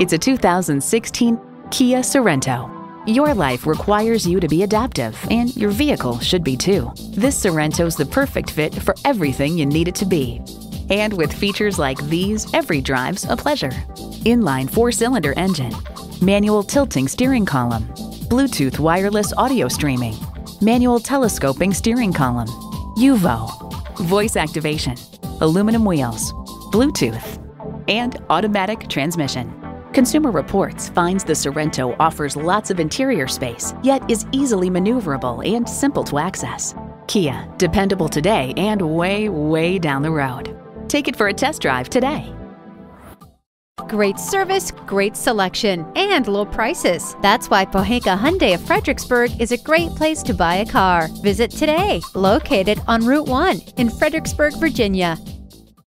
It's a 2016 Kia Sorento. Your life requires you to be adaptive, and your vehicle should be too. This Sorento's the perfect fit for everything you need it to be. And with features like these, every drive's a pleasure. Inline four-cylinder engine, manual tilting steering column, Bluetooth wireless audio streaming, manual telescoping steering column, UVO, voice activation, aluminum wheels, Bluetooth, and automatic transmission. Consumer Reports finds the Sorento offers lots of interior space, yet is easily maneuverable and simple to access. Kia, dependable today and way, way down the road. Take it for a test drive today. Great service, great selection, and low prices. That's why Pohanka Hyundai of Fredericksburg is a great place to buy a car. Visit today, located on Route 1 in Fredericksburg, Virginia.